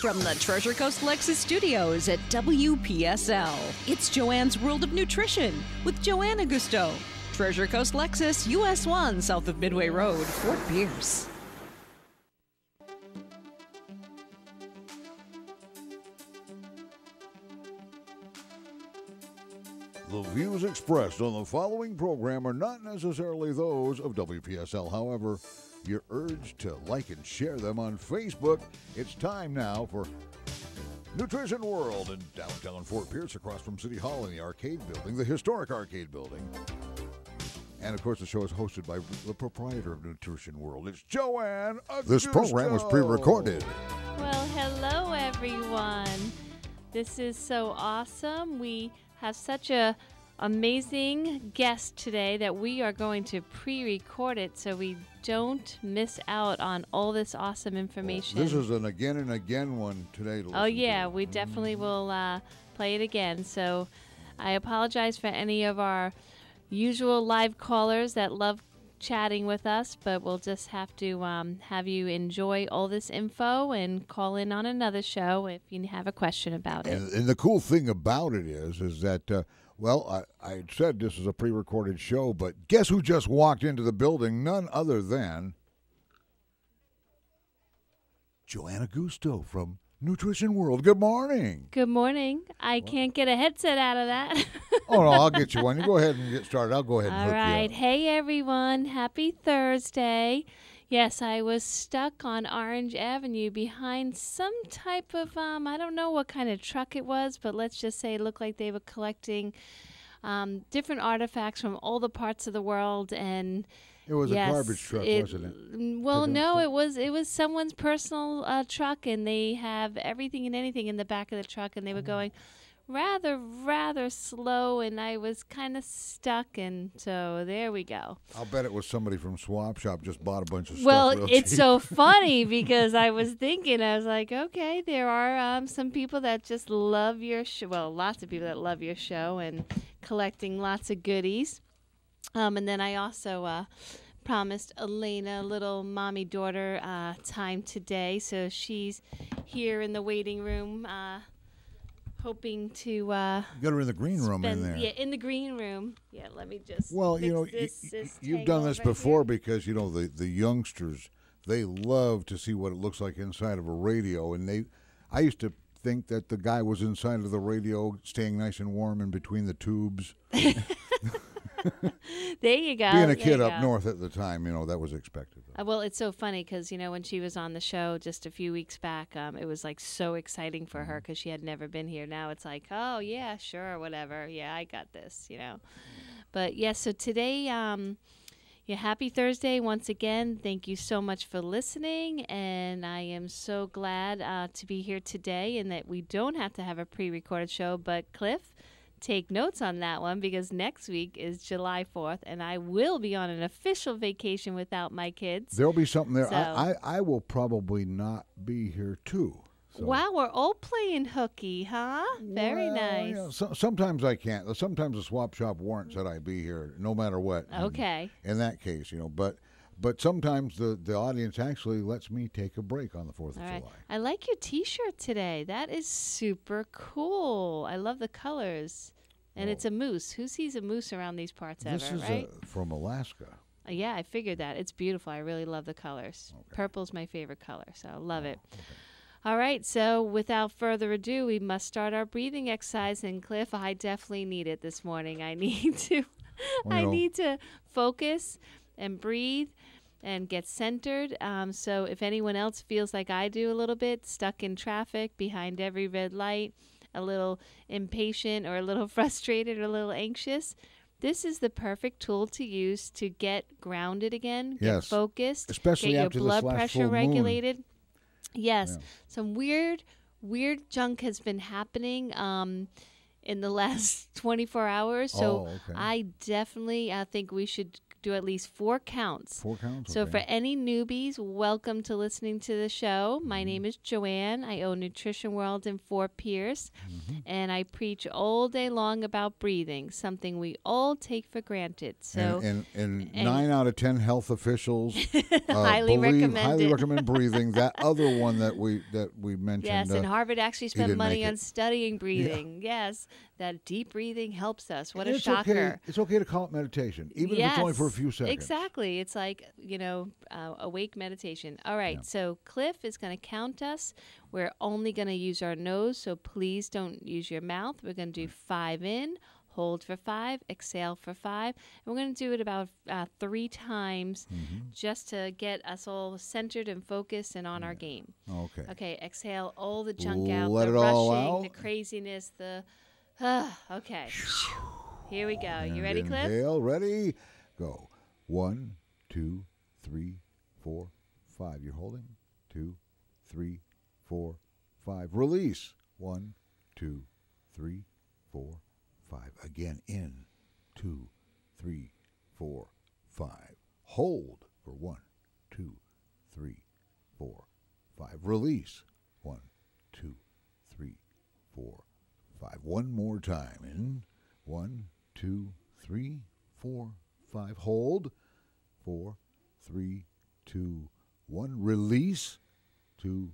From the Treasure Coast Lexus studios at WPSL, it's Joanne's World of Nutrition with Joanna Gusto. Treasure Coast Lexus, US 1, south of Midway Road, Fort Pierce. The views expressed on the following program are not necessarily those of WPSL. However, you're urged to like and share them on Facebook. It's time now for Nutrition World in downtown Fort Pierce, across from City Hall in the arcade building, the historic arcade building. And of course, the show is hosted by the proprietor of Nutrition World. It's Joanne. This program was pre recorded. Well, hello, everyone. This is so awesome. We have such a amazing guest today that we are going to pre-record it so we don't miss out on all this awesome information. This is an again and again one today. To oh yeah, to. we definitely will uh, play it again. So I apologize for any of our usual live callers that love chatting with us, but we'll just have to um, have you enjoy all this info and call in on another show if you have a question about it. And, and the cool thing about it is, is that, uh, well, I, I said this is a pre-recorded show, but guess who just walked into the building? None other than Joanna Gusto from Nutrition World. Good morning. Good morning. I can't get a headset out of that. oh no, I'll get you one. You go ahead and get started. I'll go ahead and All hook right. you up. Hey, everyone. Happy Thursday. Yes, I was stuck on Orange Avenue behind some type of, um, I don't know what kind of truck it was, but let's just say it looked like they were collecting um, different artifacts from all the parts of the world. And It was yes, a garbage truck, wasn't it? mm, Well, no, it was it was someone's personal uh, truck, and they have everything and anything in the back of the truck, and they were going rather rather slow, and I was kind of stuck, and so there we go. I'll bet it was somebody from Swap Shop just bought a bunch of stuff. Well, real it's cheap. so funny because I was thinking, I was like, okay, there are um, some people that just love your show. Well, lots of people that love your show and collecting lots of goodies. Um, and then I also uh, promised Elena a little mommy daughter uh, time today. So she's here in the waiting room, uh, hoping to. Uh, her in the green room in there. Yeah, in the green room. Yeah, let me just. Well, you know, this, y- this you've done this right here. before because you know the the youngsters they love to see what it looks like inside of a radio, and they. I used to think that the guy was inside of the radio, staying nice and warm in between the tubes. There you go. Being a kid up go. north at the time, you know that was expected. Uh, well, it's so funny because you know when she was on the show just a few weeks back, um, it was like so exciting for Mm-hmm. her because she had never been here. Now it's like, oh yeah, sure, whatever. Yeah, I got this, you know. But yeah, so today, um, yeah, happy Thursday once again. Thank you so much for listening, and I am so glad uh, to be here today, and that we don't have to have a pre-recorded show. But Cliff. Take notes on that one because next week is July 4th, and I will be on an official vacation without my kids. There'll be something there. So- I, I I will probably not be here too. So- Wow, we're all playing hooky, huh? Very Well, nice. yeah, so, sometimes I can't. Sometimes the swap shop warrants that I be here, no matter what. Okay. In that case, you know, but but sometimes the the audience actually lets me take a break on the Fourth of All right. July. I like your T-shirt today. That is super cool. I love the colors, and it's a moose. Who sees a moose around these parts This ever, is right? uh, from Alaska. Uh, yeah, I figured that. It's beautiful. I really love the colors. Purple's my favorite color, so I love it. All right, so without further ado, we must start our breathing exercise. And Cliff, I definitely need it this morning. I need to, Well, I know- need to focus and breathe and get centered. Um, so if anyone else feels like I do a little bit, stuck in traffic behind every red light, a little impatient or a little frustrated or a little anxious, this is the perfect tool to use to get grounded again, get Yes. focused, Especially get your after this blood pressure full moon. regulated. Yes, Yeah. some weird, weird junk has been happening um, in the last 24 hours. So Oh, okay. I definitely uh, think we should do at least four counts. Four counts. So, okay. for any newbies, welcome to listening to the show. My Mm-hmm. name is Joanne. I own Nutrition World in Fort Pierce, Mm-hmm. and I preach all day long about breathing, something we all take for granted. So, and, and, and, and- nine out of ten health officials uh, Highly believe, recommend highly recommend breathing. That other one that we that we mentioned. yes, and uh, Harvard actually spent money on studying breathing. Yes, that deep breathing helps us. What a it's shocker. Okay. It's okay to call it meditation, even if it's only for a Yes, few seconds. Exactly. It's like, you know, uh, awake meditation. All right. So Cliff is going to count us. We're only going to use our nose. So please don't use your mouth. We're going to do five in, hold for five, exhale for five. And we're going to do it about uh, three times Mm-hmm. just to get us all centered and focused and on our game. Okay. Okay. Exhale all the junk out, Let the it all rushing, the craziness, the. okay. Here we go. You ready, Cliff? Inhale, ready, go. One, two, three, four, five. You're holding. Two, three, four, five. Release. One, two, three, four, five. Again, in. Two, three, four, five. Hold for one, two, three, four, five. Release. One, two, three, four, five. One more time. In. One, two, three, four, five. Hold. Four, three, two, one. Release. Two,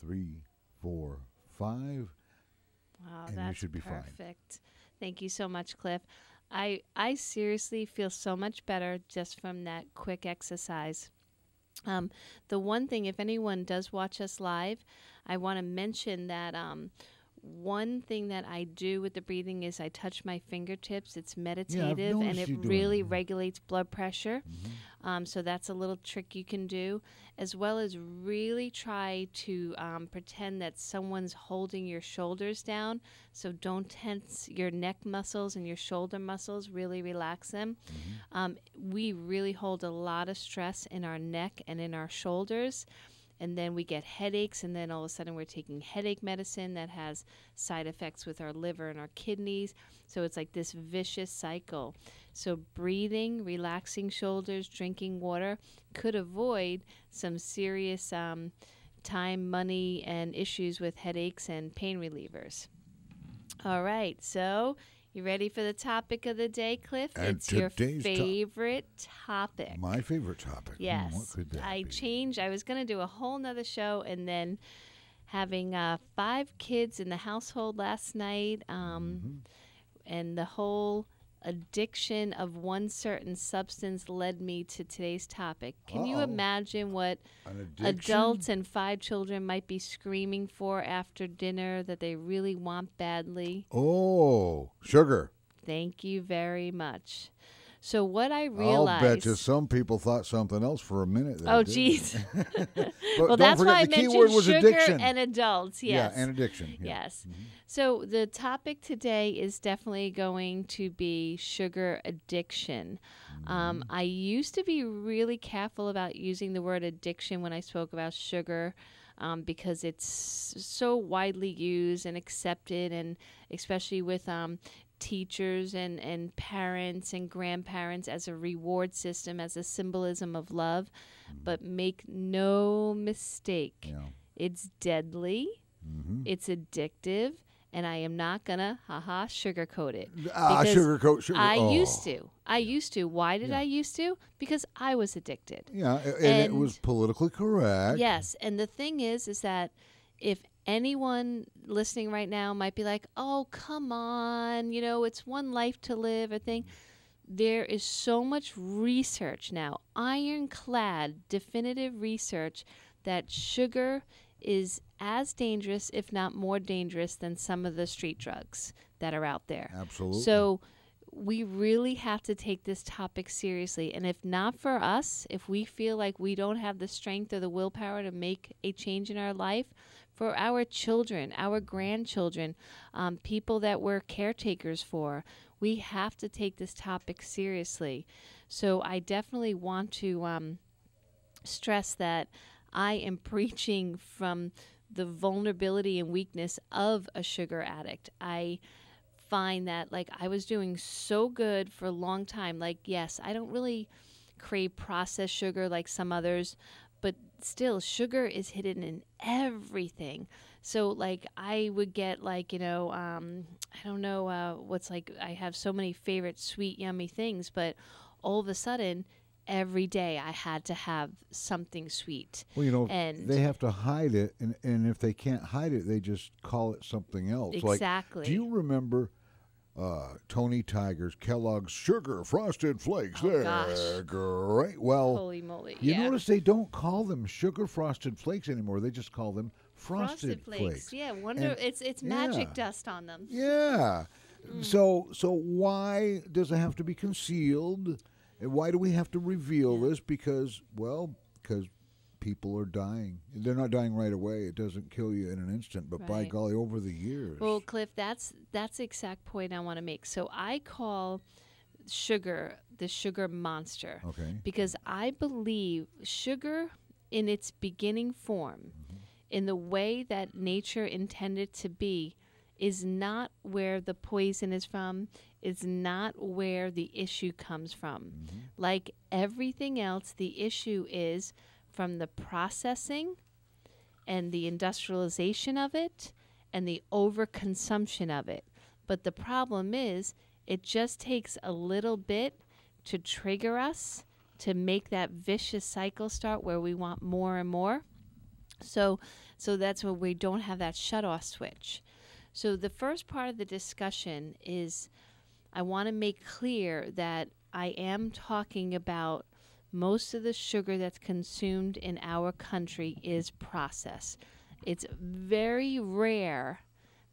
three, four, five. Wow, and you that's should be fine. perfect. Thank you so much, Cliff. I I seriously feel so much better just from that quick exercise. Um, the one thing, if anyone does watch us live, I want to mention that um, one thing that I do with the breathing is I touch my fingertips. It's meditative and it really. Mm-hmm. regulates blood pressure. Um, so that's a little trick you can do, as well as really try to um, pretend that someone's holding your shoulders down. So don't tense your neck muscles and your shoulder muscles. Really relax them. Mm-hmm. Um, we really hold a lot of stress in our neck and in our shoulders. And then we get headaches, and then all of a sudden we're taking headache medicine that has side effects with our liver and our kidneys. So it's like this vicious cycle. So, breathing, relaxing shoulders, drinking water could avoid some serious um, time, money, and issues with headaches and pain relievers. All right, so you ready for the topic of the day, Cliff? And it's your today's to- favorite topic. My favorite topic. Hmm, Yes. what could that I be? changed. I was going to do a whole nother show and then having uh, five kids in the household last night um, Mm-hmm. and the whole addiction of one certain substance led me to today's topic. Can you Uh-oh. imagine what An adults and five children might be screaming for after dinner that they really want badly? Oh, sugar. Thank you very much. So what I realized, I'll bet you some people thought something else for a minute. there, Oh, geez. well, that's forget why I mentioned sugar addiction. and adults. Yes. Yeah, and addiction. yeah. Yes. So the topic today is definitely going to be sugar addiction. Um, I used to be really careful about using the word addiction when I spoke about sugar. Um, because it's so widely used and accepted, and especially with um, teachers and, and parents and grandparents as a reward system, as a symbolism of love. But make no mistake, Yeah. it's deadly, Mm-hmm. it's addictive, and I am not gonna haha sugarcoat it. Ah, sugarcoat, sugar. I oh. used to. I used to. Why did Yeah. I used to? Because I was addicted. Yeah, a- and, it was politically correct. Yes, and the thing is, is that if anyone listening right now might be like, "Oh, come on, you know, it's one life to live," or thing. There is so much research now, ironclad, definitive research that sugar is as dangerous, if not more dangerous, than some of the street drugs that are out there. Absolutely. So we really have to take this topic seriously. And if not for us, if we feel like we don't have the strength or the willpower to make a change in our life, for our children, our grandchildren, um, people that we're caretakers for, we have to take this topic seriously. So I definitely want to um, stress that I am preaching from the vulnerability and weakness of a sugar addict. I find that like I was doing so good for a long time. Like, yes, I don't really crave processed sugar like some others, still, sugar is hidden in everything. So, like, I would get, like, you know, um, I don't know uh, what's like, I have so many favorite sweet, yummy things, but all of a sudden, every day I had to have something sweet. Well, you know, And- they have to hide it, and, and if they can't hide it, they just call it something else. Exactly. Like, do you remember uh, Tony Tiger's Kellogg's Sugar Frosted Flakes? Oh, They're gosh. great. Well, Holy moly. you yeah. notice they don't call them Sugar Frosted Flakes anymore. They just call them Frosted, flakes. Yeah, wonder And- it's it's magic yeah. dust on them. Yeah. Mm. So so why does it have to be concealed? And why do we have to reveal this? Because well, because people are dying. They're not dying right away. It doesn't kill you in an instant, but by golly, over the years. Well, Cliff, that's that's the exact point I want to make. So I call sugar the sugar monster okay. because I believe sugar in its beginning form, mm-hmm. in the way that nature intended to be, is not where the poison is from, is not where the issue comes from. Mm-hmm. Like everything else, the issue is from the processing and the industrialization of it and the overconsumption of it. But the problem is, it just takes a little bit to trigger us to make that vicious cycle start where we want more and more. So, so that's where we don't have that shut off switch. So the first part of the discussion is I want to make clear that I am talking about most of the sugar that's consumed in our country is processed. It's very rare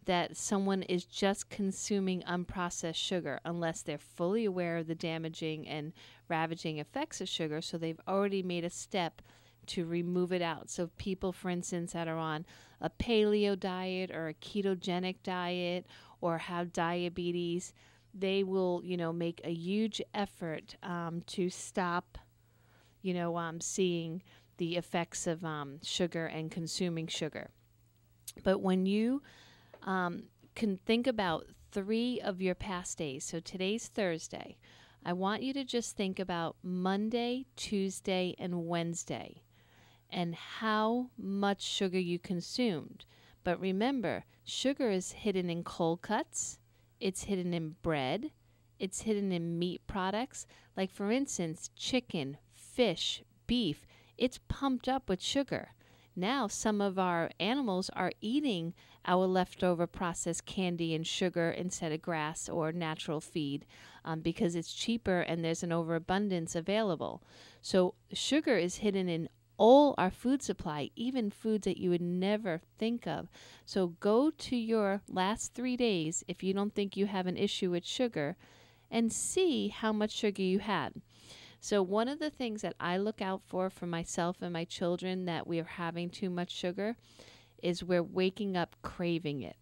that someone is just consuming unprocessed sugar unless they're fully aware of the damaging and ravaging effects of sugar, so they've already made a step to remove it out. So, people, for instance, that are on a paleo diet or a ketogenic diet or have diabetes, they will, you know, make a huge effort um, to stop, you know, um, seeing the effects of um, sugar and consuming sugar. But when you um, can think about three of your past days, so today's Thursday, I want you to just think about Monday, Tuesday, and Wednesday and how much sugar you consumed. But remember, sugar is hidden in cold cuts, it's hidden in bread, it's hidden in meat products. Like, for instance, chicken, fish, beef, it's pumped up with sugar. Now, some of our animals are eating our leftover processed candy and sugar instead of grass or natural feed um, because it's cheaper and there's an overabundance available. So, sugar is hidden in all our food supply, even foods that you would never think of. So go to your last three days if you don't think you have an issue with sugar and see how much sugar you had. So, one of the things that I look out for for myself and my children that we are having too much sugar is we're waking up craving it.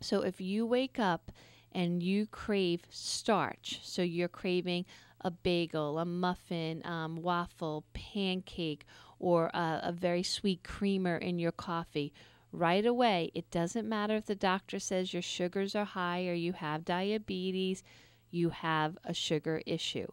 So, if you wake up and you crave starch, so you're craving a bagel, a muffin, um, waffle, pancake, or a, a very sweet creamer in your coffee, right away, it doesn't matter if the doctor says your sugars are high or you have diabetes, you have a sugar issue.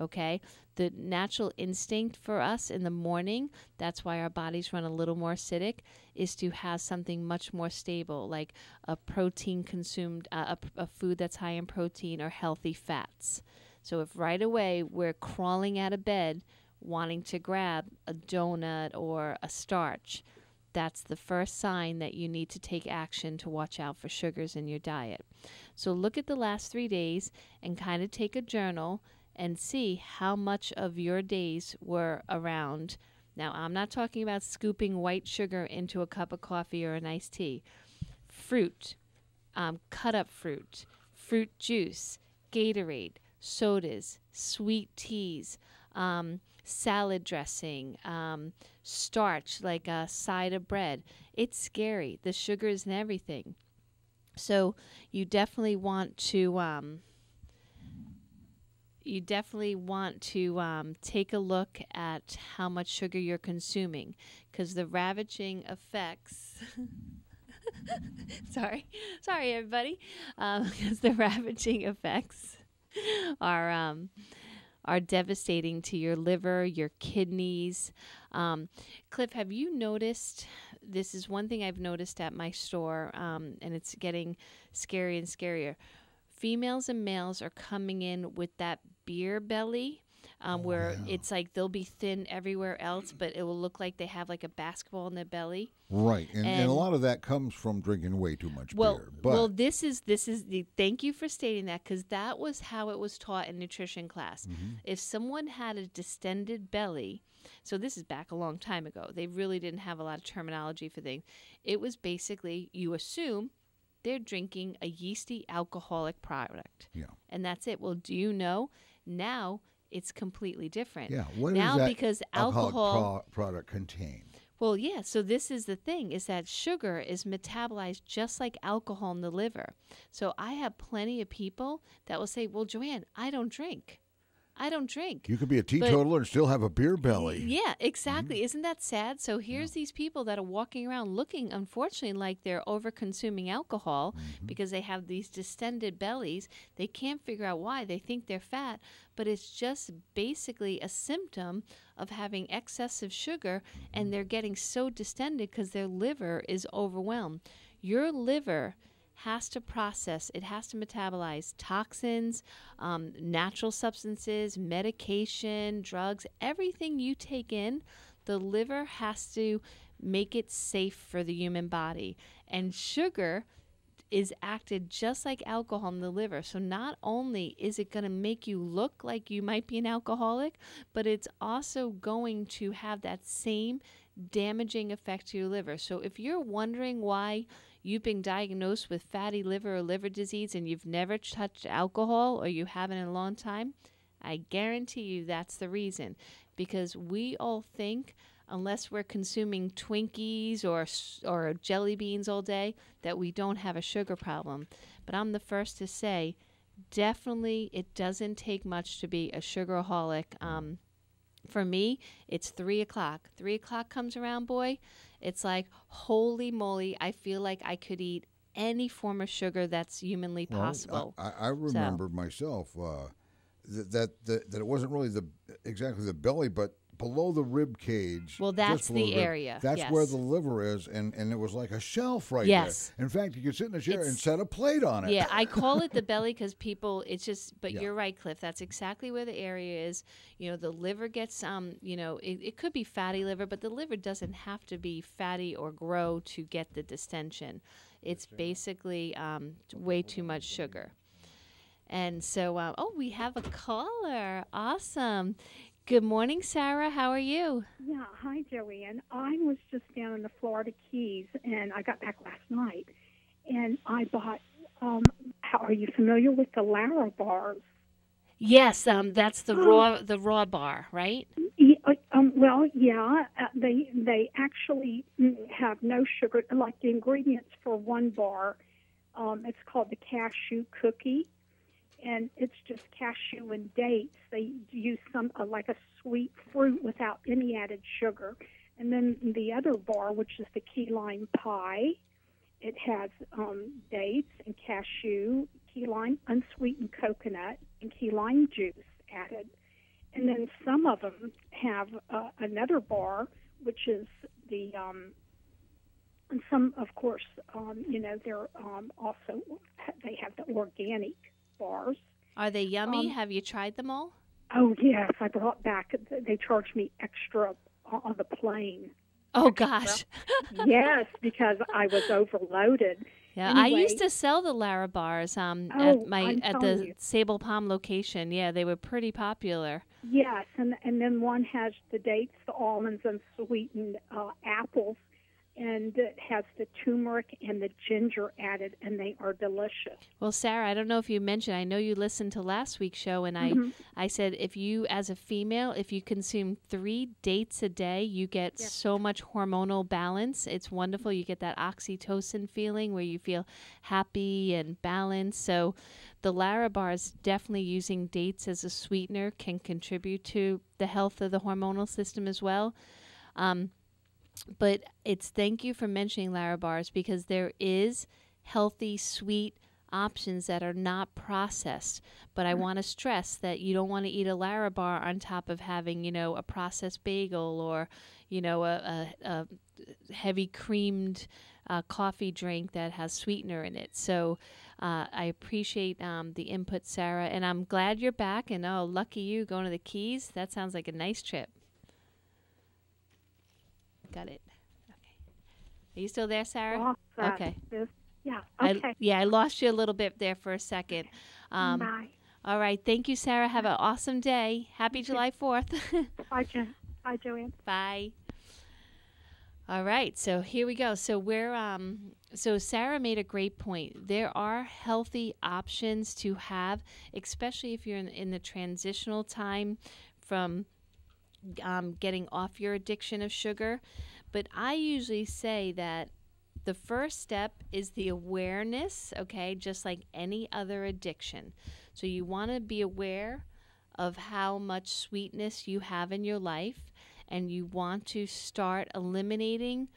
Okay? The natural instinct for us in the morning, that's why our bodies run a little more acidic, is to have something much more stable, like a protein consumed, uh, a, a food that's high in protein or healthy fats. So if right away we're crawling out of bed wanting to grab a donut or a starch, that's the first sign that you need to take action to watch out for sugars in your diet. So look at the last three days and kind of take a journal and see how much of your days were around. Now, I'm not talking about scooping white sugar into a cup of coffee or an iced tea. Fruit, um, cut up fruit, fruit juice, Gatorade, sodas, sweet teas, um, salad dressing, um, starch like a side of bread. It's scary. The sugars and everything. So you definitely want to. Um, you definitely want to um, take a look at how much sugar you're consuming because the ravaging effects sorry sorry everybody because the ravaging effects are um, are devastating to your liver, your kidneys. Um, Cliff, have you noticed? This is one thing I've noticed at my store, um, and it's getting scary and scarier. Females and males are coming in with that beer belly um, where it's like they'll be thin everywhere else, but it will look like they have like a basketball in their belly. Right, and, and, And- a lot of that comes from drinking way too much Well, beer. But well, this is this is the thank you for stating that because that was how it was taught in nutrition class. Mm-hmm. If someone had a distended belly, so this is back a long time ago. They really didn't have a lot of terminology for things. It was basically you assume they're drinking a yeasty alcoholic product, yeah, and that's it. Well, do you know now? It's completely different. yeah. What now that because alcohol pro- product contain? well, yeah. So this is the thing: is that sugar is metabolized just like alcohol in the liver. So I have plenty of people that will say, "Well, Joanne, I don't drink. I don't drink." You could be a teetotaler and still have a beer belly. Yeah, exactly. Mm-hmm. Isn't that sad? So here's these people that are walking around looking, unfortunately, like they're over consuming alcohol mm-hmm. because they have these distended bellies. They can't figure out why. They think they're fat, but it's just basically a symptom of having excessive sugar and mm-hmm. they're getting so distended because their liver is overwhelmed. Your liver has to process, it has to metabolize toxins, um, natural substances, medication, drugs, everything you take in, the liver has to make it safe for the human body. And sugar is acted just like alcohol in the liver. So not only is it going to make you look like you might be an alcoholic, but it's also going to have that same damaging effect to your liver. So if you're wondering why you've been diagnosed with fatty liver or liver disease and you've never touched alcohol or you haven't in a long time, I guarantee you that's the reason. Because we all think, unless we're consuming Twinkies or or jelly beans all day, that we don't have a sugar problem. But I'm the first to say, definitely, it doesn't take much to be a sugaraholic. Um, for me, it's three o'clock. Three o'clock comes around, boy. It's like, holy moly, I feel like I could eat any form of sugar that's humanly Well, possible. I, I remember myself uh, that, that that that it wasn't really the exactly the belly, but below the rib cage. Well, that's the rib, area, That's where the liver is, and and it was like a shelf right Yes. there. In fact, you could sit in a chair and set a plate on it. Yeah, I call it the belly because people, it's just, but Yeah. you're right, Cliff. That's exactly where the area is. You know, the liver gets, um, you know, it, it could be fatty liver, but the liver doesn't have to be fatty or grow to get the distension. It's basically um, way too much sugar. And so, uh, oh, we have a caller. Awesome. Good morning, Sarah. How are you? Yeah, hi Joanne. I was just down in the Florida Keys, and I got back last night, and I bought. Um, how are you familiar with the Lara bars? Yes, um, that's the raw, the raw bar, right? Yeah, uh, um, well, yeah, uh, they they actually mm, have no sugar. Like the ingredients for one bar, um, it's called the cashew cookie, and it's just cashew and dates. They use some uh, like a sweet fruit without any added sugar. And then the other bar, which is the key lime pie, it has um, dates and cashew, key lime unsweetened coconut, and key lime juice added. And then some of them have uh, another bar, which is the, um, and some, of course, um, you know, they're um, also, they have the organic bars. Are they yummy? Um, Have you tried them all? Oh, yes, I brought back, they charged me extra on the plane. Oh gosh. yes, because I was overloaded. Yeah, I used to sell the Lara bars um Oh, at my I'm at the you. Sabal Palm location. Yeah, they were pretty popular. Yes, and and then one has the dates, the almonds, and sweetened uh, apples, and it has the turmeric and the ginger added, and they are delicious. Well, Sarah, I don't know if you mentioned. I know you listened to last week's show, and Mm-hmm. I I said if you, as a female, if you consume three dates a day, you get so much hormonal balance. It's wonderful. You get that oxytocin feeling where you feel happy and balanced. So, the Lara bars definitely using dates as a sweetener can contribute to the health of the hormonal system as well. Um, but it's thank you for mentioning Lara bars because there is healthy, sweet options that are not processed. But I want to stress that you don't want to eat a Larabar on top of having, you know, a processed bagel or, you know, a, a, a heavy creamed uh, coffee drink that has sweetener in it. So uh, I appreciate um, the input, Sarah, and I'm glad you're back. And oh, lucky you going to the Keys. That sounds like a nice trip. Got it. Okay. Are you still there, Sarah? Okay. yeah. I- Okay. yeah, I lost you a little bit there for a second. Um, Bye. all right. Thank you, Sarah. Have an awesome day. Happy July 4th. Bye, jo- Bye, Joanne. Bye. All right, so here we go. So we're um so Sarah made a great point. There are healthy options to have, especially if you're in, in the transitional time from um, getting off your addiction of sugar. But I usually say that the first step is the awareness, okay, just like any other addiction. So you want to be aware of how much sweetness you have in your life and you want to start eliminating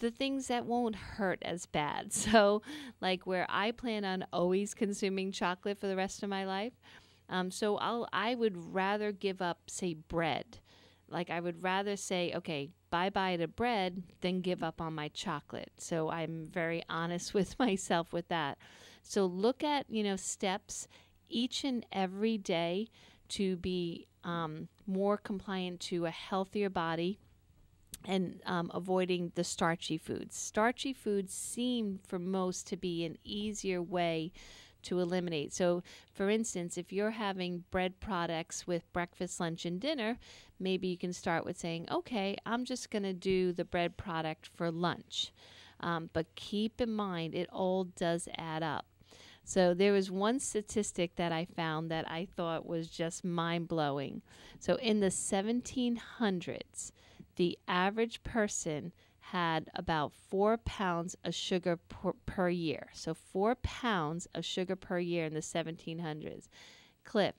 the things that won't hurt as bad. So, like where I plan on always consuming chocolate for the rest of my life, um, so I'll I would rather give up, say, bread. Like I would rather say, okay, bye bye to bread than give up on my chocolate. So I'm very honest with myself with that. So look at you know steps each and every day to be um, more compliant to a healthier body and um, avoiding the starchy foods. Starchy foods seem for most to be an easier way to eliminate. So, for instance, if you're having bread products with breakfast, lunch, and dinner, maybe you can start with saying, okay, I'm just going to do the bread product for lunch. Um, but keep in mind, it all does add up. So there was one statistic that I found that I thought was just mind blowing. So in the 1700s, the average person had about four pounds of sugar per, per year. So four pounds of sugar per year in the 1700s. Cliff,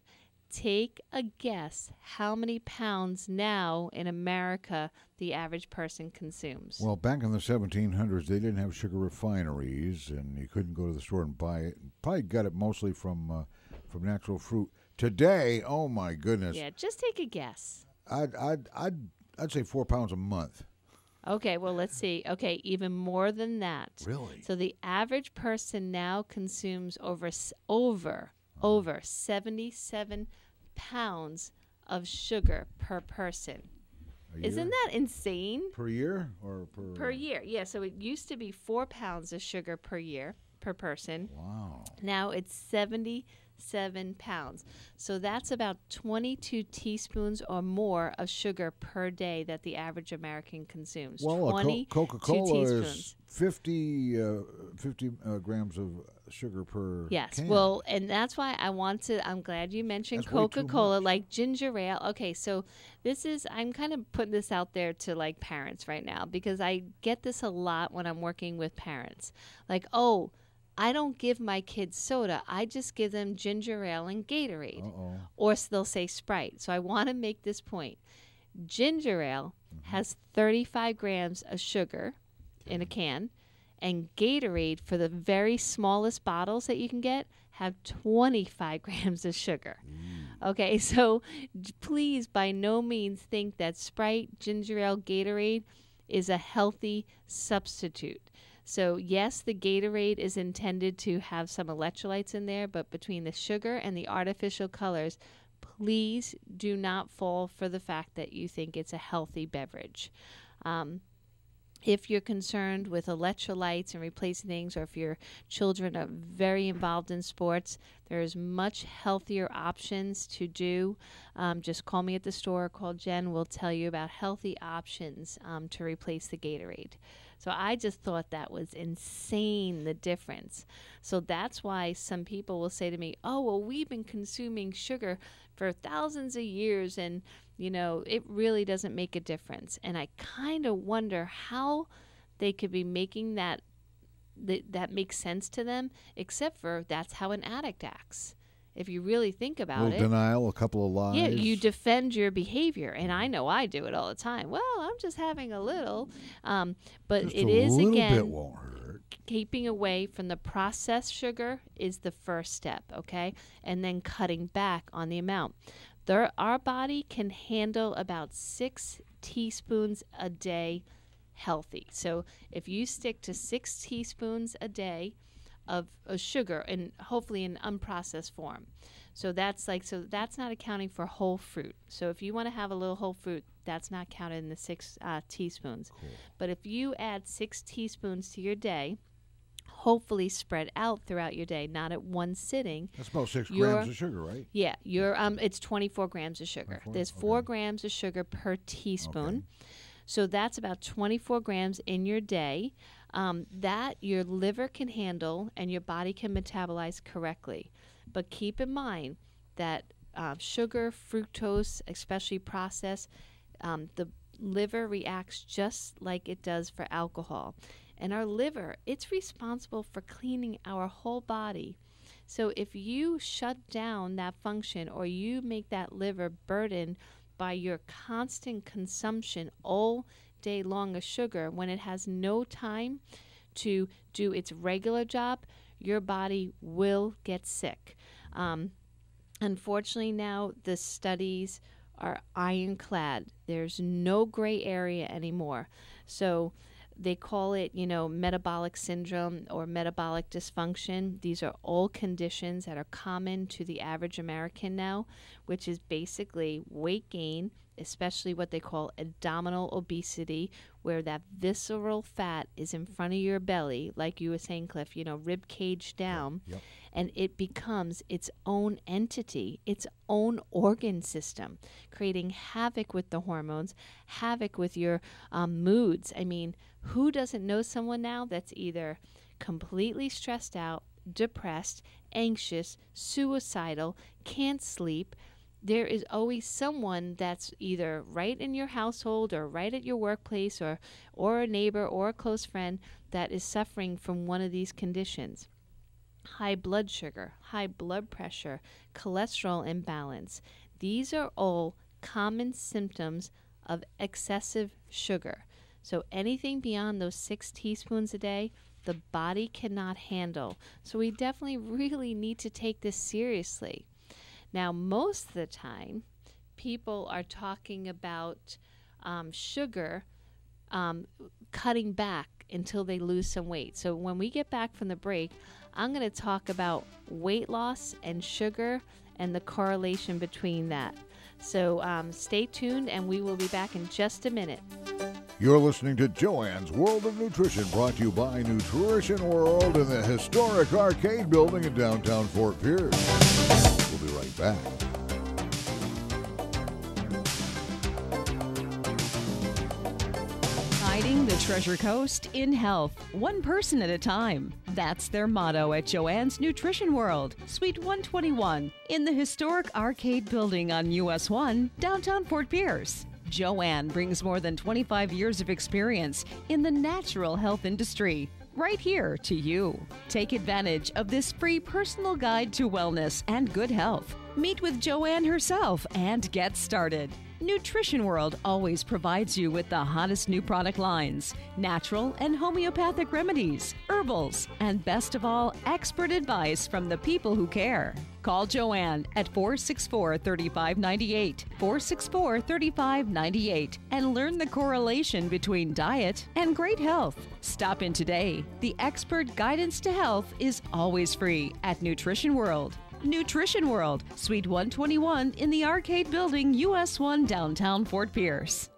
take a guess how many pounds now in America the average person consumes. Well, back in the 1700s, they didn't have sugar refineries, and you couldn't go to the store and buy it. Probably got it mostly from uh, from natural fruit. Today, oh my goodness, yeah, just take a guess. I'd I'd I'd I'd say four pounds a month. Okay, well, let's see. Okay, even more than that. Really? So the average person now consumes over over uh-huh. over 77 pounds of sugar per person. Isn't that insane? per year or per Per year. Yeah, so it used to be 4 pounds of sugar per year per person. Wow. Now it's 77 pounds. So that's about 22 teaspoons or more of sugar per day that the average American consumes. Well, a 20 Co- Coca-Cola is teaspoons. 50, uh, 50 uh, grams of sugar per Yes. can. Well, and that's why I want to. I'm glad you mentioned Coca Cola, like ginger ale. Okay, so this is, I'm kind of putting this out there to like parents right now because I get this a lot when I'm working with parents. Like, oh, I don't give my kids soda, I just give them ginger ale and Gatorade. Uh-oh. Or they'll say Sprite. So I want to make this point. Ginger ale Mm-hmm. has 35 grams of sugar in a can, and Gatorade, for the very smallest bottles that you can get, have 25 grams of sugar. Okay, so j- please by no means think that Sprite, ginger ale, Gatorade is a healthy substitute. So, yes, the Gatorade is intended to have some electrolytes in there, but between the sugar and the artificial colors, please do not fall for the fact that you think it's a healthy beverage. Um, if you're concerned with electrolytes and replacing things, or if your children are very involved in sports, there's much healthier options to do. Um, just call me at the store, call Jen. We'll tell you about healthy options um, to replace the Gatorade. So I just thought that was insane the difference. So that's why some people will say to me, "Oh, well, we've been consuming sugar for thousands of years and you know, it really doesn't make a difference." And I kind of wonder how they could be making that that, that makes sense to them except for that's how an addict acts. If you really think about it. denial, a couple of lies. Yeah, you defend your behavior, and I know I do it all the time. Well, I'm just having a little, um, but Just it is again. bit won't hurt. keeping away from the processed sugar is the first step, okay? And then cutting back on the amount. There, our body can handle about six teaspoons a day healthy. So if you stick to six teaspoons a day of, of sugar and hopefully in unprocessed form. So that's like so that's not accounting for whole fruit. So if you want to have a little whole fruit, that's not counted in the six uh, teaspoons. Cool. But if you add six teaspoons to your day, hopefully spread out throughout your day, not at one sitting. That's about six grams of sugar, right? Yeah, you're um, it's 24 grams of sugar. There's four okay. grams of sugar per teaspoon. Okay. So that's about 24 grams in your day. Um, that your liver can handle and your body can metabolize correctly. But keep in mind that uh, sugar, fructose, especially processed, um, the liver reacts just like it does for alcohol. And our liver, it's responsible for cleaning our whole body. So if you shut down that function or you make that liver burden by your constant consumption all day long of sugar when it has no time to do its regular job, your body will get sick. Um, unfortunately, now the studies are ironclad. There's no gray area anymore. So they call it, you know, metabolic syndrome or metabolic dysfunction. These are all conditions that are common to the average American now, which is basically weight gain, especially what they call abdominal obesity, where that visceral fat is in front of your belly, like you were saying, Cliff, you know, rib cage down. Yep. And it becomes its own entity, its own organ system, creating havoc with the hormones, havoc with your um, moods. I mean, who doesn't know someone now that's either completely stressed out, depressed, anxious, suicidal, can't sleep? There is always someone that's either right in your household or right at your workplace or or a neighbor or a close friend that is suffering from one of these conditions. High blood sugar, high blood pressure, cholesterol imbalance. These are all common symptoms of excessive sugar. So anything beyond those six teaspoons a day, the body cannot handle. So we definitely really need to take this seriously. Now, most of the time, people are talking about um, sugar um, cutting back until they lose some weight. So when we get back from the break, I'm going to talk about weight loss and sugar and the correlation between that. So um, stay tuned, and we will be back in just a minute. You're listening to Joanne's World of Nutrition, brought to you by Nutrition World in the historic arcade building in downtown Fort Pierce. Right back. Guiding the Treasure Coast in health, one person at a time. That's their motto at Joanne's Nutrition World, Suite 121, in the historic arcade building on US 1, downtown Fort Pierce. Joanne brings more than 25 years of experience in the natural health industry right here to you. Take advantage of this free personal guide to wellness and good health. Meet with Joanne herself and get started. Nutrition World always provides you with the hottest new product lines, natural and homeopathic remedies, herbals, and best of all, expert advice from the people who care. Call Joanne at 464 3598, 464 3598, and learn the correlation between diet and great health. Stop in today. The expert guidance to health is always free at Nutrition World. Nutrition World, Suite 121 in the Arcade Building, US 1, downtown Fort Pierce.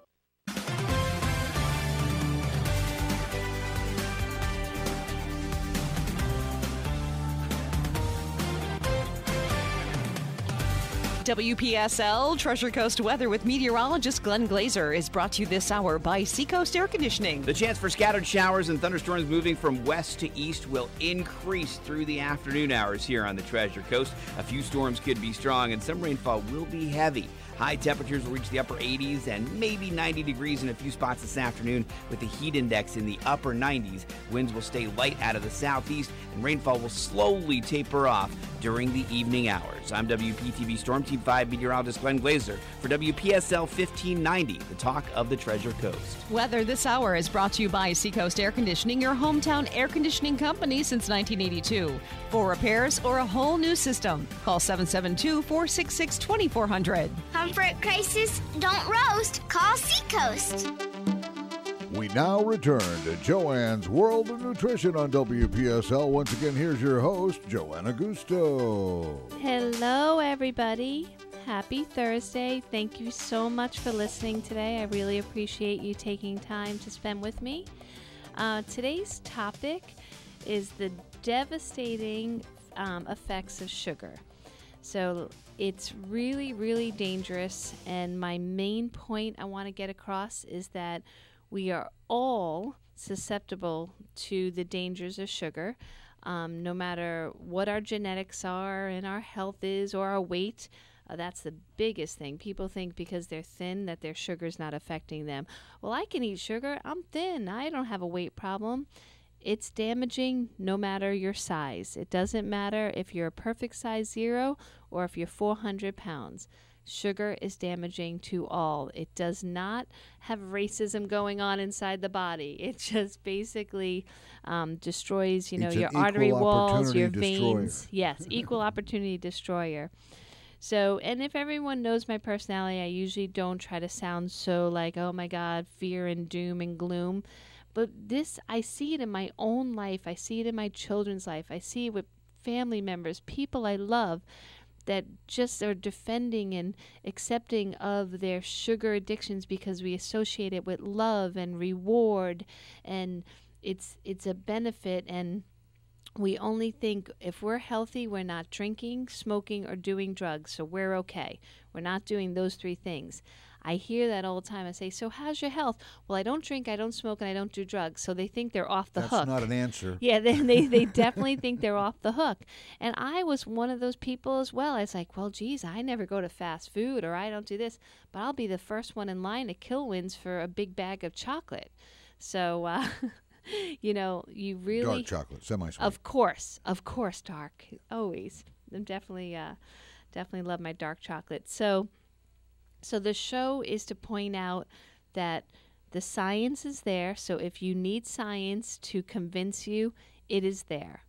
WPSL Treasure Coast weather with meteorologist Glenn Glazer is brought to you this hour by Seacoast Air Conditioning. The chance for scattered showers and thunderstorms moving from west to east will increase through the afternoon hours here on the Treasure Coast. A few storms could be strong and some rainfall will be heavy. High temperatures will reach the upper 80s and maybe 90 degrees in a few spots this afternoon with the heat index in the upper 90s. Winds will stay light out of the southeast and rainfall will slowly taper off during the evening hours. I'm WPTV Storm Team 5 meteorologist Glenn Glazer for WPSL 1590, the talk of the Treasure Coast. Weather this hour is brought to you by Seacoast Air Conditioning, your hometown air conditioning company since 1982. For repairs or a whole new system, call 772 466 2400. Comfort crisis? Don't roast. Call Seacoast. We now return to Joanne's World of Nutrition on WPSL. Once again, here's your host, Joanne Gusto. Hello, everybody. Happy Thursday. Thank you so much for listening today. I really appreciate you taking time to spend with me. Uh, today's topic is the devastating um, effects of sugar. So it's really, really dangerous. And my main point I want to get across is that we are all susceptible to the dangers of sugar. Um, no matter what our genetics are and our health is or our weight, uh, that's the biggest thing. People think because they're thin that their sugar's not affecting them. Well, I can eat sugar. I'm thin. I don't have a weight problem. It's damaging no matter your size. It doesn't matter if you're a perfect size zero or if you're 400 pounds. Sugar is damaging to all. It does not have racism going on inside the body. It just basically um, destroys, you know, It's your artery walls, your destroyer. veins. Yes, equal opportunity destroyer. So, and if everyone knows my personality, I usually don't try to sound so like, oh my God, fear and doom and gloom. But this, I see it in my own life. I see it in my children's life. I see it with family members, people I love that just are defending and accepting of their sugar addictions because we associate it with love and reward and it's it's a benefit and we only think if we're healthy, we're not drinking, smoking, or doing drugs, so we're okay. We're not doing those three things. I hear that all the time. I say, So, how's your health? Well, I don't drink, I don't smoke, and I don't do drugs. So they think they're off the That's hook. not an answer. Yeah, they, they, they definitely think they're off the hook. And I was one of those people as well. I was like, well, geez, I never go to fast food or I don't do this, but I'll be the first one in line to Kilwins for a big bag of chocolate. So, uh, you know, you really. Dark chocolate, semi sweet. Of course, of course, dark. Always. I'm definitely, uh, definitely love my dark chocolate. So, so the show is to point out that the science is there. So if you need science to convince you, it is there.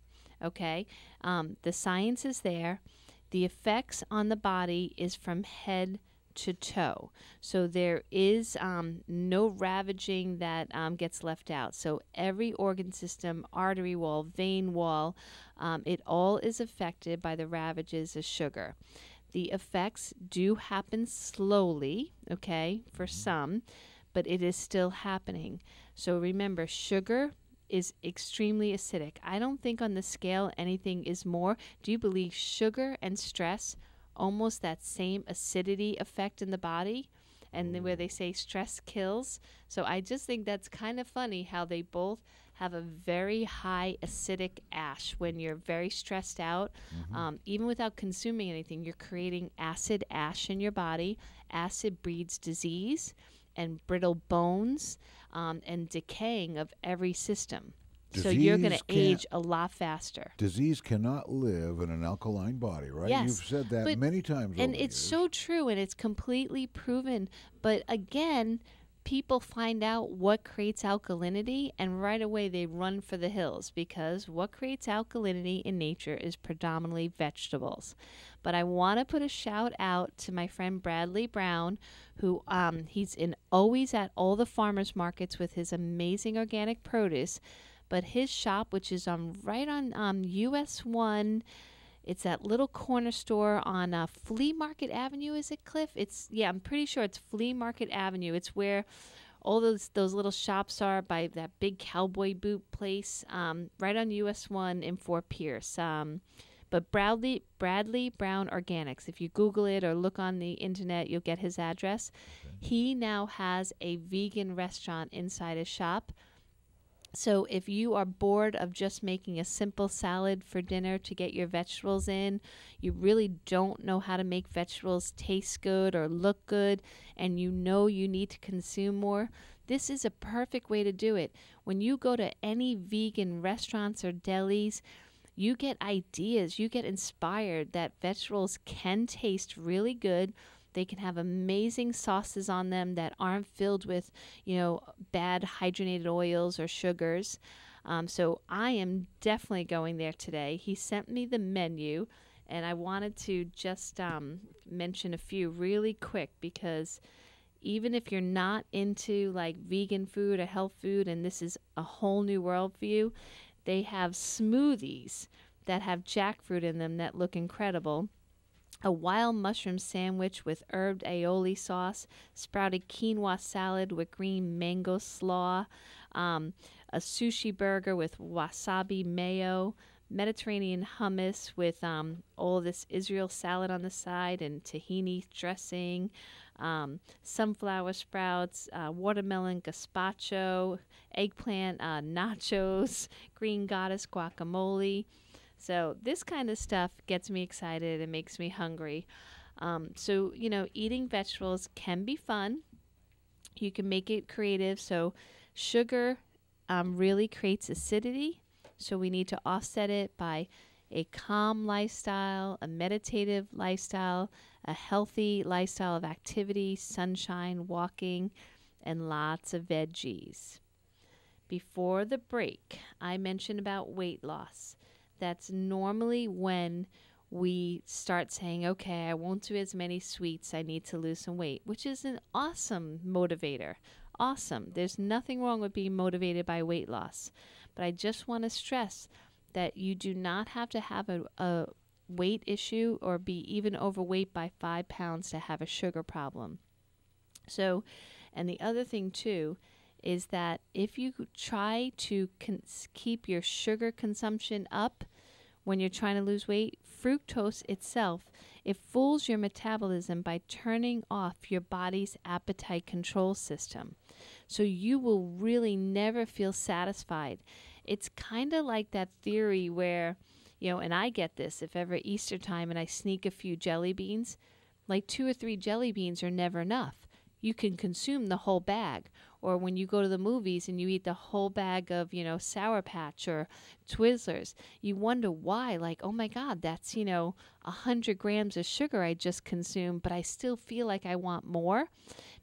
Okay, um, the science is there. The effects on the body is from head to toe. So there is um, no ravaging that um, gets left out. So every organ system, artery wall, vein wall, um, it all is affected by the ravages of sugar. The effects do happen slowly, okay, for mm-hmm. some, but it is still happening. So remember, sugar is extremely acidic. I don't think on the scale anything is more. Do you believe sugar and stress almost that same acidity effect in the body? And where mm. they say stress kills. So I just think that's kind of funny how they both have a very high acidic ash when you're very stressed out. Um, even without consuming anything, you're creating acid ash in your body. Acid breeds disease and brittle bones um, and decaying of every system. so you're going to age a lot faster. Disease cannot live in an alkaline body, right? Yes, You've said that many times. and it's years. so true and it's completely proven but again people find out what creates alkalinity and right away they run for the hills because what creates alkalinity in nature is predominantly vegetables. But i want to put a shout out to my friend bradley brown who um, he's in always at all the farmers markets with his amazing organic produce but his shop which is on right on um, us 1 it's that little corner store on uh, Flea Market Avenue. Is it Cliff? It's yeah. I'm pretty sure it's Flea Market Avenue. It's where all those those little shops are by that big cowboy boot place, um, right on US One in Fort Pierce. Um, but Bradley Bradley Brown Organics. If you Google it or look on the internet, you'll get his address. He now has a vegan restaurant inside his shop. So if you are bored of just making a simple salad for dinner to get your vegetables in, you really don't know how to make vegetables taste good or look good, and you know you need to consume more, this is a perfect way to do it. When you go to any vegan restaurants or delis, you get ideas, you get inspired that vegetables can taste really good. They can have amazing sauces on them that aren't filled with, you know, bad hydrogenated oils or sugars. Um, so I am definitely going there today. He sent me the menu, and I wanted to just um, mention a few really quick because even if you're not into like vegan food or health food and this is a whole new world for you, they have smoothies that have jackfruit in them that look incredible. A wild mushroom sandwich with herbed aioli sauce, sprouted quinoa salad with green mango slaw, um, a sushi burger with wasabi mayo, Mediterranean hummus with um, all this Israel salad on the side and tahini dressing, um, sunflower sprouts, uh, watermelon gazpacho, eggplant uh, nachos, green goddess guacamole. So, this kind of stuff gets me excited and makes me hungry. Um, so, you know, eating vegetables can be fun. You can make it creative. So, sugar um, really creates acidity. So, we need to offset it by a calm lifestyle, a meditative lifestyle, a healthy lifestyle of activity, sunshine, walking, and lots of veggies. Before the break, I mentioned about weight loss. That's normally when we start saying, okay, I won't do as many sweets, I need to lose some weight, which is an awesome motivator. Awesome. There's nothing wrong with being motivated by weight loss. But I just want to stress that you do not have to have a, a weight issue or be even overweight by five pounds to have a sugar problem. So, and the other thing too is that if you try to keep your sugar consumption up when you're trying to lose weight, fructose itself it fools your metabolism by turning off your body's appetite control system. So you will really never feel satisfied. It's kind of like that theory where you know, and I get this if ever Easter time and I sneak a few jelly beans, like two or three jelly beans are never enough. You can consume the whole bag. Or when you go to the movies and you eat the whole bag of, you know, Sour Patch or Twizzlers, you wonder why. Like, oh my God, that's, you know, a hundred grams of sugar I just consumed, but I still feel like I want more.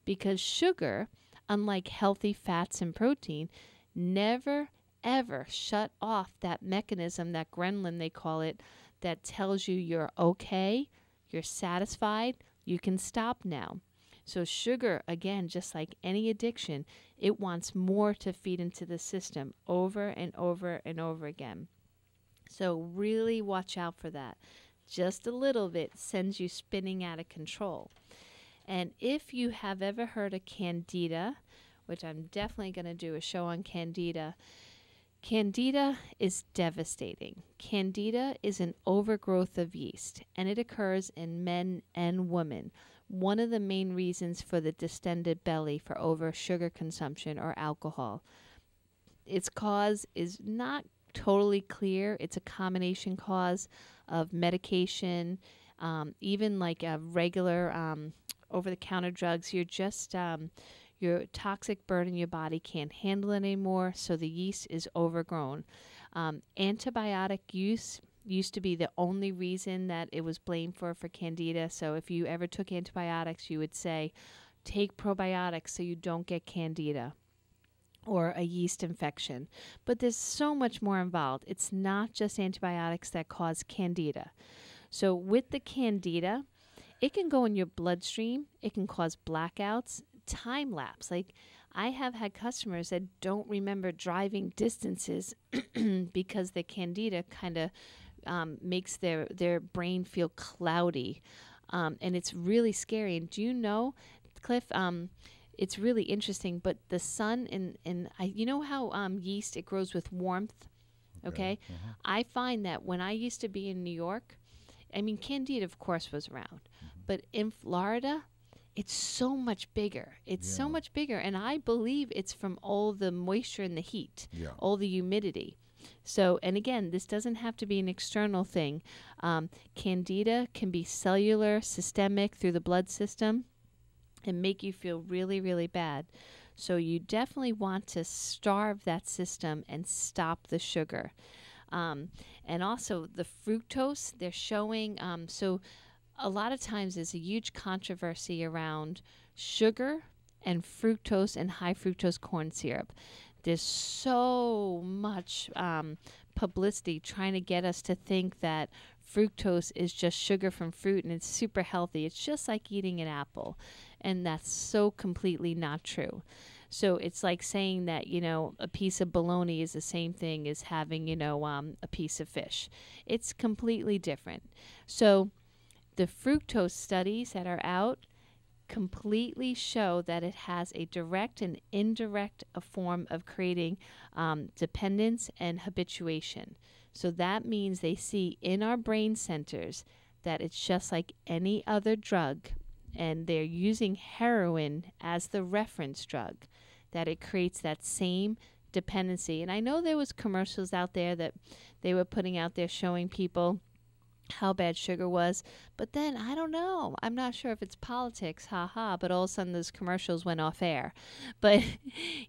Because sugar, unlike healthy fats and protein, never ever shut off that mechanism, that gremlin they call it, that tells you you're okay, you're satisfied, you can stop now. So, sugar, again, just like any addiction, it wants more to feed into the system over and over and over again. So, really watch out for that. Just a little bit sends you spinning out of control. And if you have ever heard of Candida, which I'm definitely going to do a show on Candida, Candida is devastating. Candida is an overgrowth of yeast, and it occurs in men and women. One of the main reasons for the distended belly for over sugar consumption or alcohol. Its cause is not totally clear. It's a combination cause of medication, um, even like a regular um, over the counter drugs. You're just um, your toxic burden your body can't handle it anymore, so the yeast is overgrown. Um, antibiotic use used to be the only reason that it was blamed for for candida. So if you ever took antibiotics, you would say, take probiotics so you don't get candida or a yeast infection. But there's so much more involved. It's not just antibiotics that cause candida. So with the candida, it can go in your bloodstream, it can cause blackouts, time lapse. Like I have had customers that don't remember driving distances because the candida kind of um, makes their their brain feel cloudy, um, and it's really scary. And do you know, Cliff? Um, it's really interesting. But the sun and and I, you know how um, yeast it grows with warmth. Okay, okay? Mm-hmm. I find that when I used to be in New York, I mean, Candida, of course, was around, mm-hmm. but in Florida, it's so much bigger. It's yeah. so much bigger. And I believe it's from all the moisture and the heat, yeah. all the humidity. So, and again, this doesn't have to be an external thing. Um, candida can be cellular, systemic through the blood system, and make you feel really, really bad. So, you definitely want to starve that system and stop the sugar. Um, and also the fructose, they're showing. Um, so a lot of times there's a huge controversy around sugar and fructose and high fructose corn syrup. There's so much um, publicity trying to get us to think that fructose is just sugar from fruit and it's super healthy. It's just like eating an apple. And that's so completely not true. So it's like saying that, you know, a piece of bologna is the same thing as having, you know, um, a piece of fish. It's completely different. So the fructose studies that are out completely show that it has a direct and indirect a form of creating um, dependence and habituation. So that means they see in our brain centers that it's just like any other drug, and they're using heroin as the reference drug, that it creates that same dependency. And I know there was commercials out there that they were putting out there showing people how bad sugar was. But then I don't know. I'm not sure if it's politics, haha. But all of a sudden, those commercials went off air. But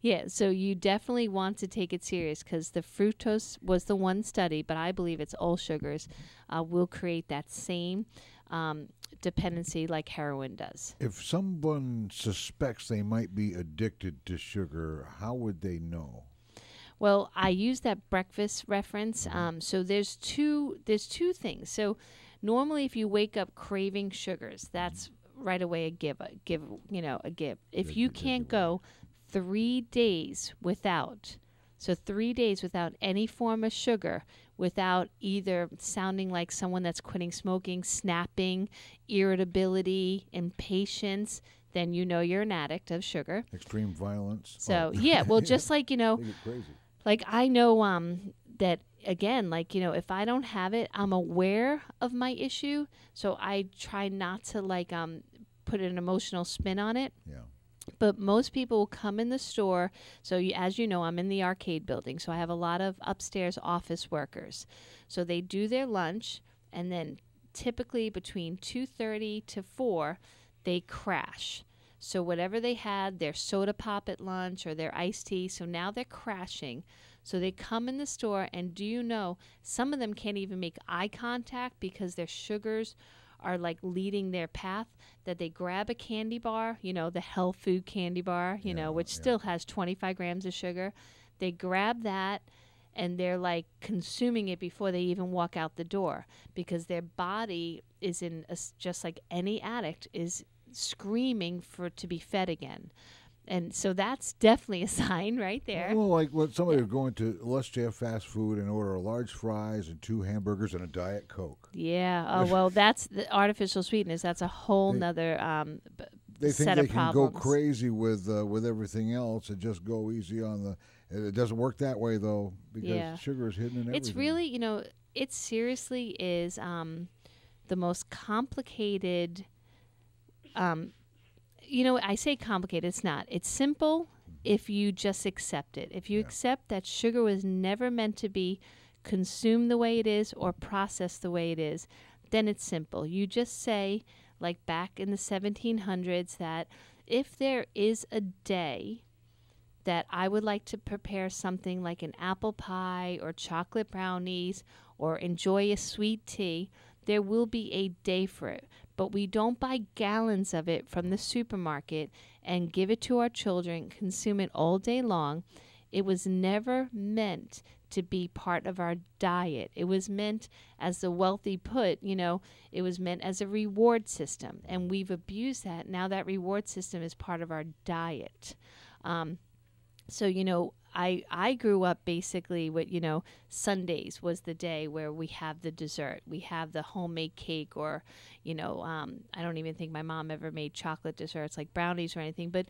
yeah, so you definitely want to take it serious because the fructose was the one study, but I believe it's all sugars uh, will create that same. Um, dependency like heroin does. If someone suspects they might be addicted to sugar, how would they know? Well, I use that breakfast reference. Um, so there's two there's two things. So normally, if you wake up craving sugars, that's right away a give a give you know a give. If you can't go three days without, so three days without any form of sugar, without either sounding like someone that's quitting smoking, snapping, irritability, impatience, then you know you're an addict of sugar. Extreme violence. So Oh. yeah, well, just like you know, crazy. Like I know um that again, like you know, if I don't have it, I'm aware of my issue, so I try not to like um put an emotional spin on it. Yeah. But most people will come in the store. So you, as you know, I'm in the arcade building, so I have a lot of upstairs office workers. So they do their lunch, and then typically between 2:30 to 4, they crash. So whatever they had, their soda pop at lunch or their iced tea, so now they're crashing. So they come in the store, and do you know some of them can't even make eye contact because their sugars are like leading their path. That they grab a candy bar, you know, the health food candy bar, you know, which still has 25 grams of sugar. They grab that and they're like consuming it before they even walk out the door because their body is in a just like any addict is screaming for to be fed again. And so that's definitely a sign right there. Well, like what somebody would go into Let's Have fast food and order a large fries and two hamburgers and a diet coke. Yeah. Oh well, that's the artificial sweetness. That's a whole They- nother um, b- They think set they of can problems. go crazy with uh, with everything else and just go easy on the. It doesn't work that way though because Yeah. sugar is hidden in everything. It's really, you know, it seriously is um, the most complicated. Um, you know, I say complicated. It's not. It's simple if you just accept it. If you Yeah. accept that sugar was never meant to be consumed the way it is or processed the way it is, then it's simple. You just say, like back in the 1700s, that if there is a day that I would like to prepare something like an apple pie or chocolate brownies or enjoy a sweet tea, there will be a day for it. But we don't buy gallons of it from the supermarket and give it to our children, consume it all day long. It was never meant to be part of our diet. It was meant, as the wealthy put, you know, it was meant as a reward system. And we've abused that. Now that reward system is part of our diet. Um, so you know i i grew up basically with you know sundays was the day where we have the dessert. We have the homemade cake or you know um, i don't even think my mom ever made chocolate desserts like brownies or anything but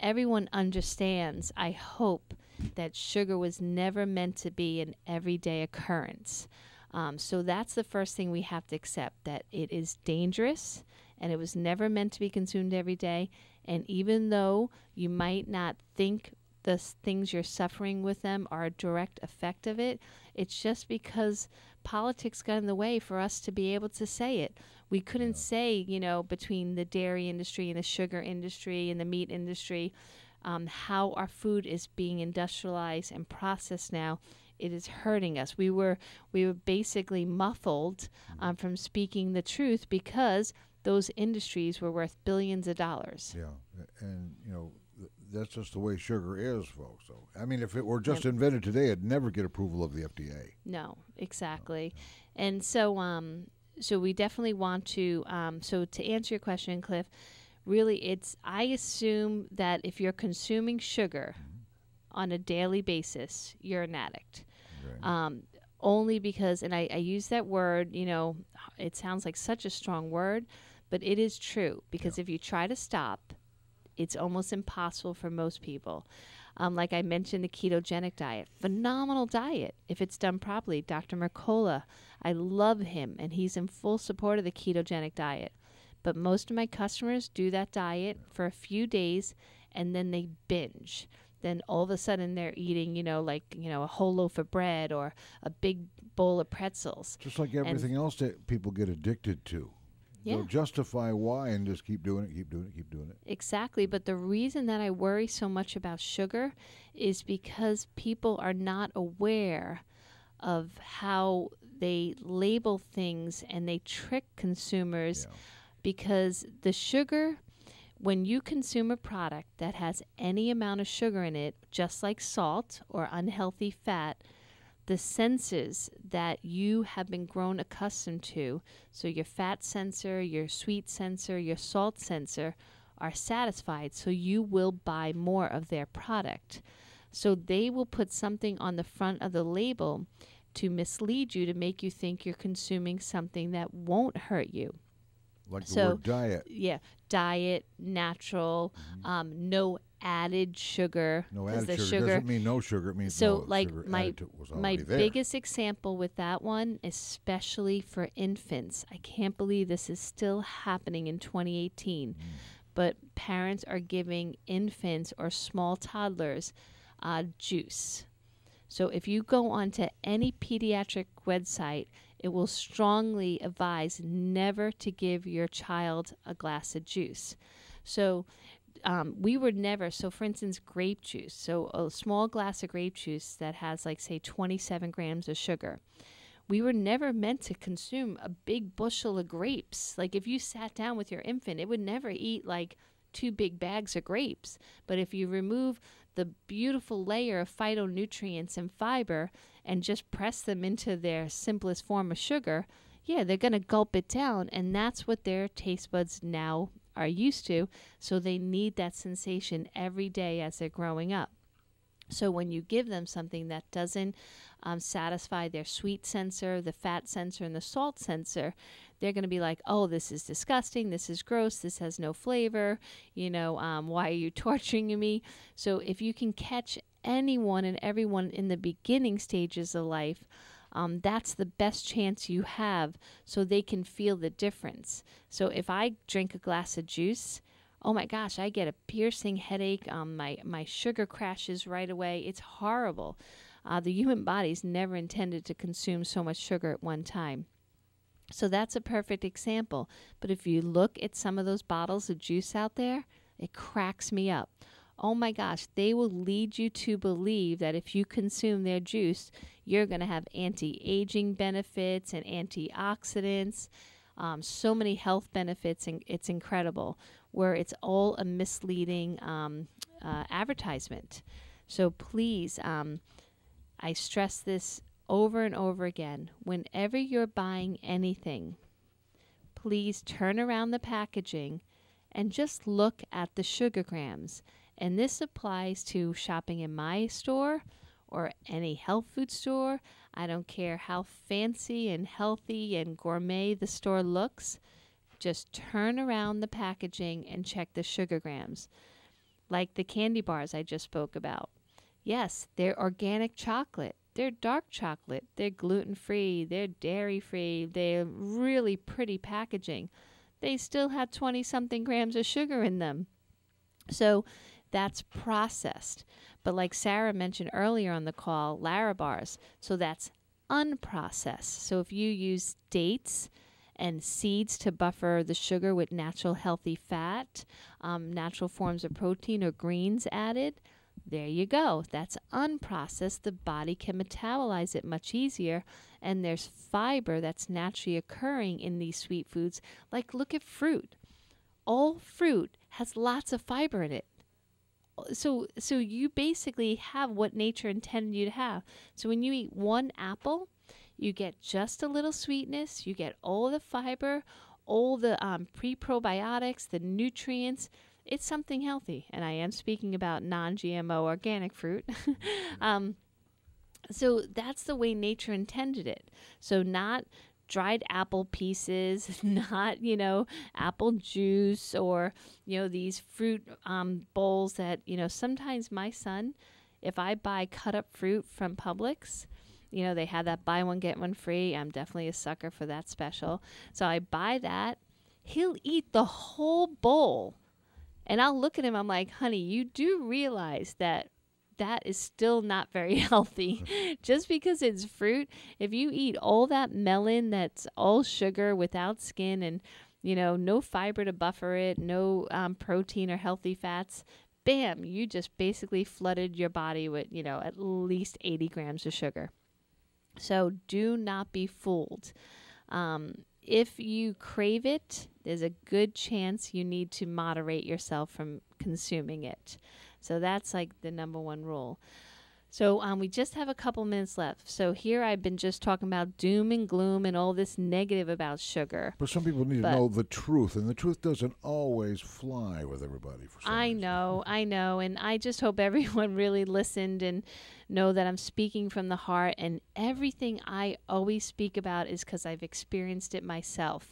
everyone understands i hope that sugar was never meant to be an everyday occurrence. Um, so that's the first thing we have to accept that it is dangerous and it was never meant to be consumed every day. And even though you might not think the s- things you're suffering with them are a direct effect of it. It's just because politics got in the way for us to be able to say it. We couldn't say, you know, between the dairy industry and the sugar industry and the meat industry, um, how our food is being industrialized and processed now it is hurting us. We were we were basically muffled um, from speaking the truth because those industries were worth billions of dollars. Yeah, and you know that's just the way sugar is, folks. So I mean, if it were just invented today, it'd never get approval of the FDA. No, exactly. And so, um, so we definitely want to. Um, so to answer your question, Cliff, really, it's I assume that if you're consuming sugar on a daily basis, you're an addict. Um, only because, and I, I use that word, you know, it sounds like such a strong word, but it is true because if you try to stop, it's almost impossible for most people. Um, like I mentioned, the ketogenic diet, phenomenal diet if it's done properly. Dr. Mercola, I love him, and he's in full support of the ketogenic diet. But most of my customers do that diet for a few days and then they binge. Then all of a sudden they're eating, you know, like, you know, a whole loaf of bread or a big bowl of pretzels. Just like everything else that people get addicted to. Yeah. They'll justify why and just keep doing it, keep doing it, keep doing it. Exactly. But the reason that I worry so much about sugar is because people are not aware of how they label things and they trick consumers Yeah. because the sugar when you consume a product that has any amount of sugar in it just like salt or unhealthy fat the senses that you have been grown accustomed to. So your fat sensor your sweet sensor your salt sensor are satisfied so you will buy more of their product. So they will put something on the front of the label to mislead you to make you think you're consuming something that won't hurt you. Like the So, word diet. yeah, diet, natural, um, no added sugar. No added the sugar. doesn't mean no sugar. It means so no like sugar my added to was my there. biggest example with that one, especially for infants, I can't believe this is still happening in 2018. Mm. But parents are giving infants or small toddlers uh, juice. So if you go onto any pediatric website, it will strongly advise never to give your child a glass of juice. So um, we were never so for instance grape juice so a small glass of grape juice that has like say 27 grams of sugar we were never meant to consume a big bushel of grapes. Like if you sat down with your infant it would never eat like two big bags of grapes. But if you remove the beautiful layer of phytonutrients and fiber and just press them into their simplest form of sugar yeah they're going to gulp it down and that's what their taste buds now are used to so they need that sensation every day as they're growing up so when you give them something that doesn't um, satisfy their sweet sensor, the fat sensor, and the salt sensor, they're going to be like, "Oh, this is disgusting. This is gross. This has no flavor. You know, um, why are you torturing me?" So if you can catch anyone and everyone in the beginning stages of life, um, that's the best chance you have, so they can feel the difference. So if I drink a glass of juice oh my gosh, I get a piercing headache. Um, my my sugar crashes right away. It's horrible. Uh, the human body's never intended to consume so much sugar at one time. So that's a perfect example. But if you look at some of those bottles of juice out there, it cracks me up. Oh my gosh, they will lead you to believe that if you consume their juice, you're going to have anti aging benefits and antioxidants, um, so many health benefits, and it's incredible. Where it's all a misleading um, uh, advertisement. So please, um, I stress this over and over again. Whenever you're buying anything, please turn around the packaging and just look at the sugar grams. And this applies to shopping in my store or any health food store. I don't care how fancy and healthy and gourmet the store looks. Just turn around the packaging and check the sugar grams. Like the candy bars I just spoke about. Yes, they're organic chocolate. They're dark chocolate. They're gluten free. They're dairy free. They're really pretty packaging. They still have 20 something grams of sugar in them. So that's processed. But like Sarah mentioned earlier on the call, Larabars, so that's unprocessed. So if you use dates and seeds to buffer the sugar with natural healthy fat, um, natural forms of protein or greens added, There you go. That's unprocessed. The body can metabolize it much easier. And there's fiber that's naturally occurring in these sweet foods. Like, look at fruit. All fruit has lots of fiber in it. So, so you basically have what nature intended you to have. So when you eat one apple, you get just a little sweetness. You get all the fiber, all the um, pre probiotics, the nutrients it's something healthy. And I am speaking about non GMO organic fruit. um, so that's the way nature intended it. So, not dried apple pieces, not, you know, apple juice or, you know, these fruit um, bowls that, you know, sometimes my son, if I buy cut up fruit from Publix, you know, they have that buy one, get one free. I'm definitely a sucker for that special. So I buy that. He'll eat the whole bowl and I'll look at him, I'm like, honey, you do realize that that is still not very healthy. Just because it's fruit, if you eat all that melon that's all sugar without skin and you know, no fiber to buffer it, no um, protein or healthy fats, bam, you just basically flooded your body with, you know, at least 80 grams of sugar. So do not be fooled. Um, if you crave it, there's a good chance you need to moderate yourself from consuming it. So that's like the number one rule. So um, we just have a couple minutes left. So here I've been just talking about doom and gloom and all this negative about sugar. But some people need But- to know the truth, and the truth doesn't always fly with everybody. For some I reason. know, I know, and I just hope everyone really listened and know that I'm speaking from the heart. And everything I always speak about is because I've experienced it myself,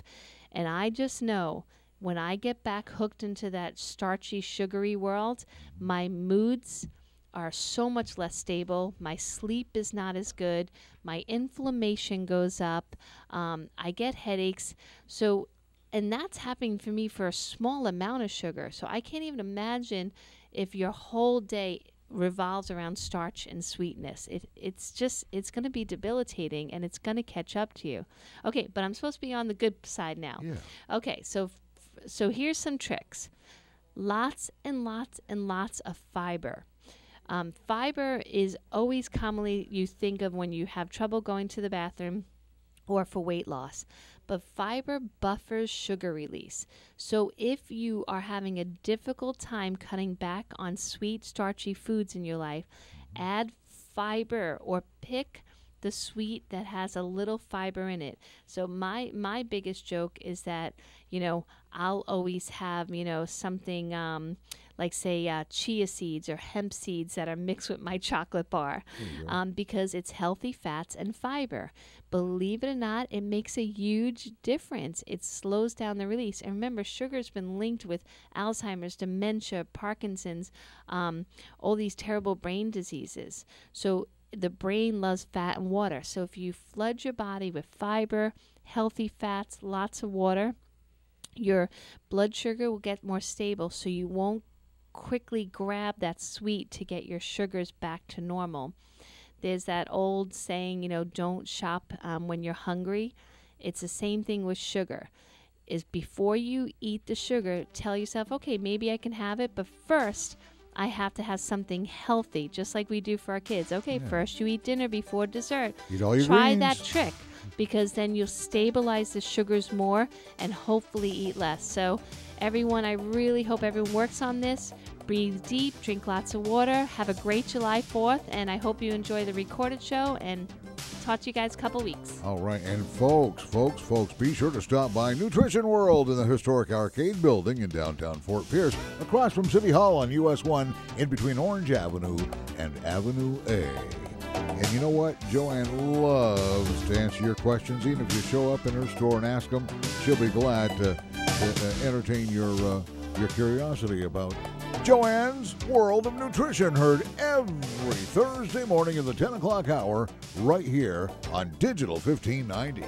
and I just know when I get back hooked into that starchy, sugary world, my moods are so much less stable. My sleep is not as good. My inflammation goes up. Um, I get headaches. So and that's happening for me for a small amount of sugar. So I can't even imagine if your whole day revolves around starch and sweetness. It it's just it's going to be debilitating and it's going to catch up to you. Okay, but I'm supposed to be on the good side now. Yeah. Okay, so f- so here's some tricks. Lots and lots and lots of fiber. Um, fiber is always commonly you think of when you have trouble going to the bathroom or for weight loss. But fiber buffers sugar release. So if you are having a difficult time cutting back on sweet, starchy foods in your life, add fiber or pick the sweet that has a little fiber in it. So my my biggest joke is that you know I'll always have you know something um, like say uh, chia seeds or hemp seeds that are mixed with my chocolate bar um, because it's healthy fats and fiber. Believe it or not, it makes a huge difference. It slows down the release. And remember, sugar's been linked with Alzheimer's, dementia, Parkinson's, um, all these terrible brain diseases. So the brain loves fat and water. So if you flood your body with fiber, healthy fats, lots of water, your blood sugar will get more stable so you won't quickly grab that sweet to get your sugars back to normal. There's that old saying, you know, don't shop um, when you're hungry. It's the same thing with sugar. Is before you eat the sugar, tell yourself, okay, maybe I can have it, but first I have to have something healthy, just like we do for our kids. Okay, first you eat dinner before dessert. Eat all your Try that trick because then you'll stabilize the sugars more and hopefully eat less. So, everyone, I really hope everyone works on this. Breathe deep, drink lots of water, have a great July 4th, and I hope you enjoy the recorded show and talk to you guys a couple weeks. All right, and folks, folks, folks, be sure to stop by Nutrition World in the historic Arcade Building in downtown Fort Pierce, across from City Hall on US 1, in between Orange Avenue and Avenue A. And you know what? Joanne loves to answer your questions. Even if you show up in her store and ask them, she'll be glad to, to uh, entertain your uh, your curiosity about Joanne's World of Nutrition. Heard every Thursday morning in the 10 o'clock hour, right here on Digital 1590.